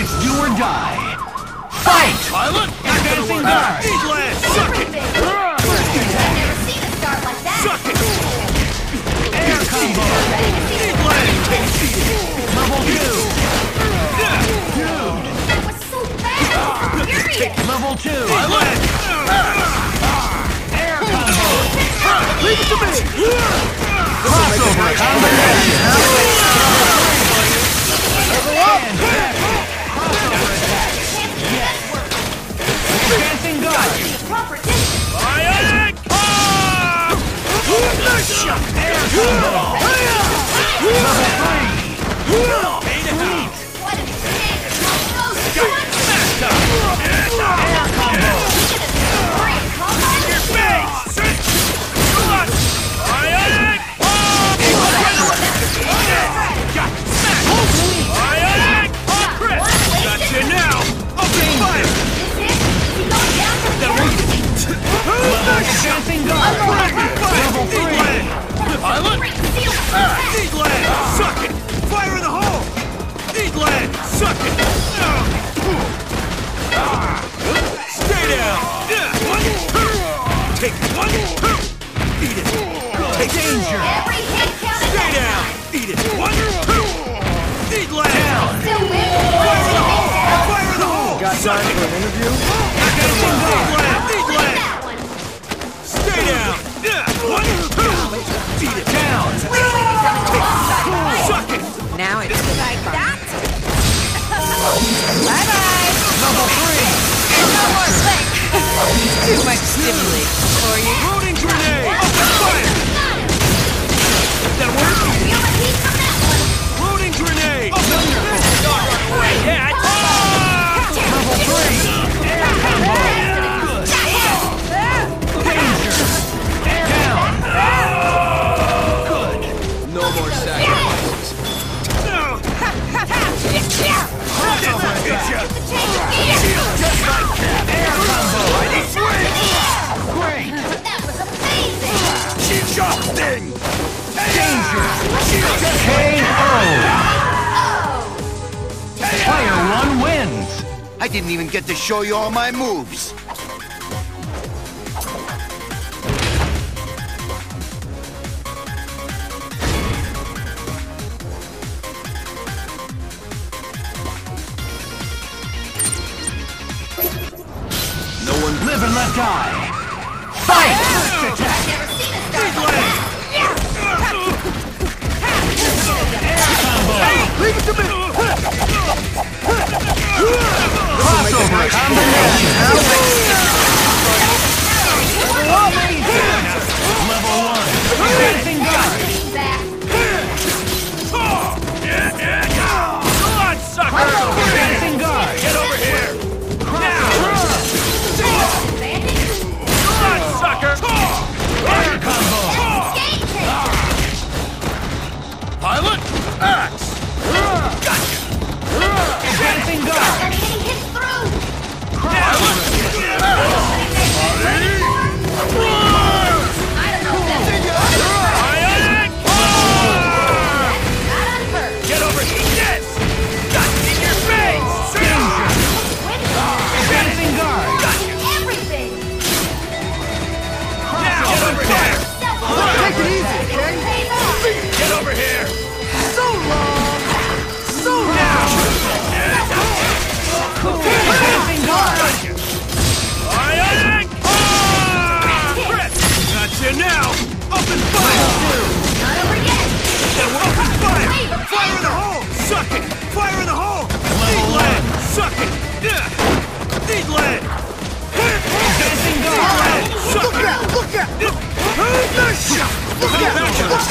It's do or die. Fight! Pilot, advancing guard. Suck it. Suck it. Air combo. Level two. Dude. That was so fast. Furious. Level two. Air combo. Leave it to me. Crossover combination. Shut down! you. Stay down. One, two. Beat it down. Suck it. Now it's like that. bye bye. Level three. No more slick. Too much stimuli for you. Loading grenade. Open fire. That work? Shock! Danger! KO! Player one wins! I didn't even get to show you all my moves. No one live and let die. Fight! Leave it to me! Crossover combination! Level one! Anything done!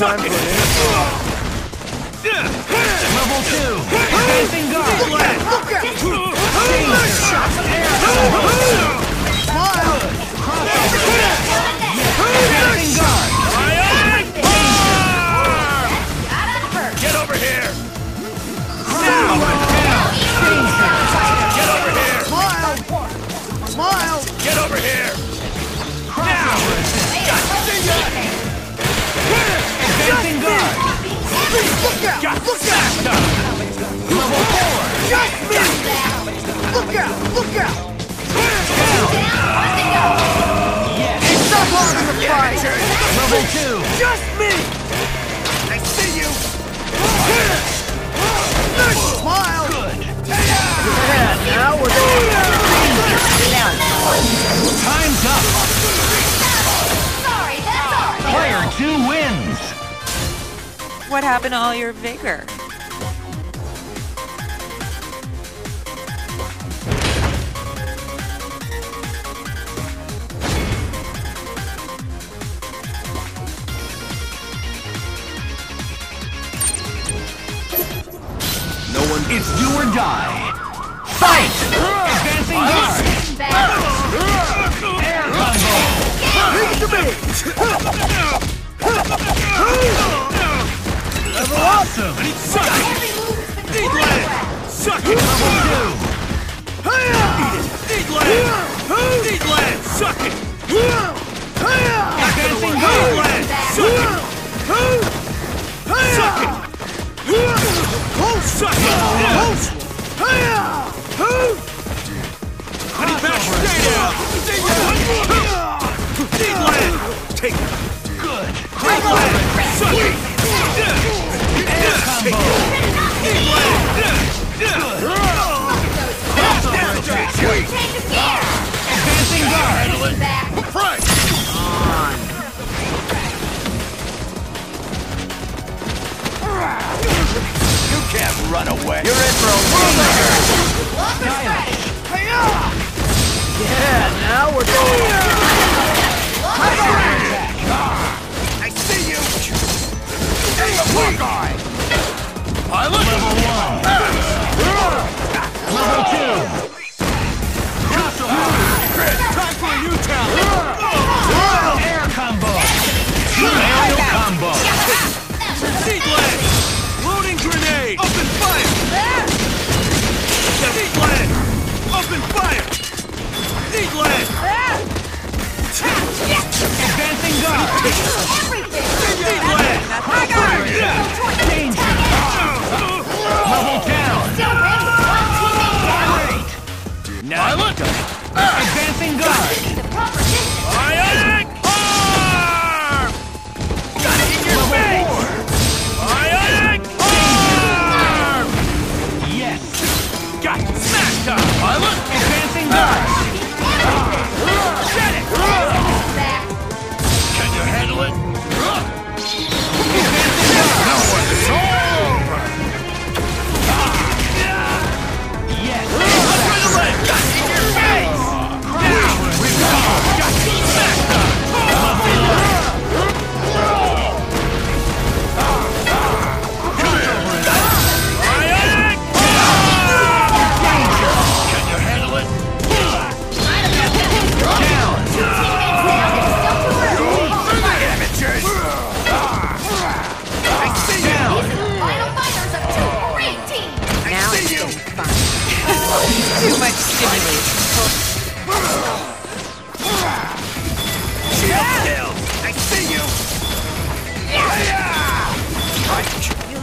time for forward. Time's up. Sorry, that's. Player two wins. What happened to all your vigor? It's do or die. Advancing guard! way. You're in for a world Yeah, now we're going. I see you. Hey, poor guy. I level one. Ah! Level two.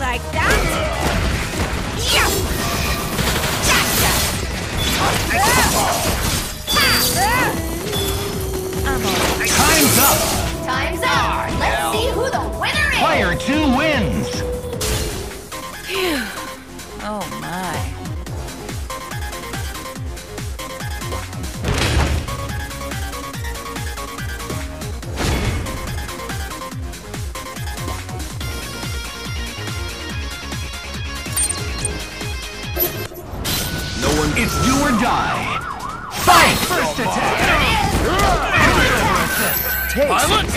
like that? pace. Pilot!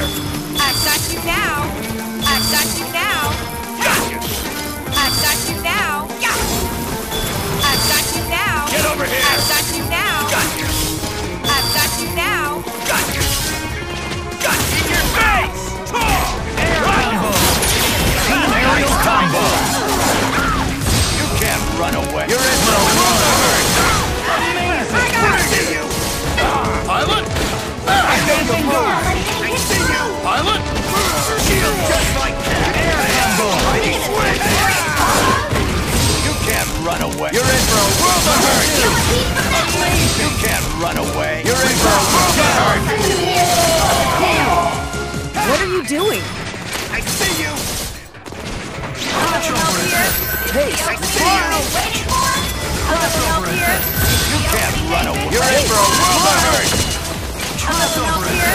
pace. You. Waiting for. Cross over here. You can't run away. You're in for a world of hurt. Cross over here.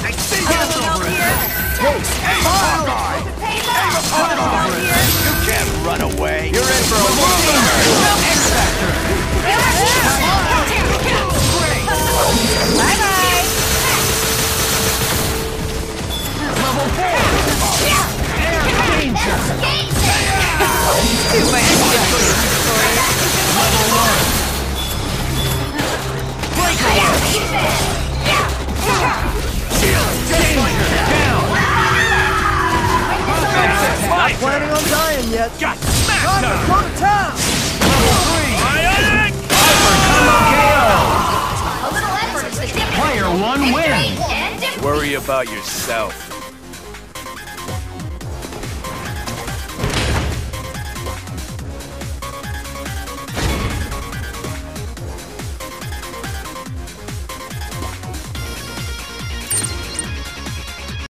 I see you. Cross over here. Pace. Guy. You can't run away. You're in for a world of hurt. X Factor. about yourself.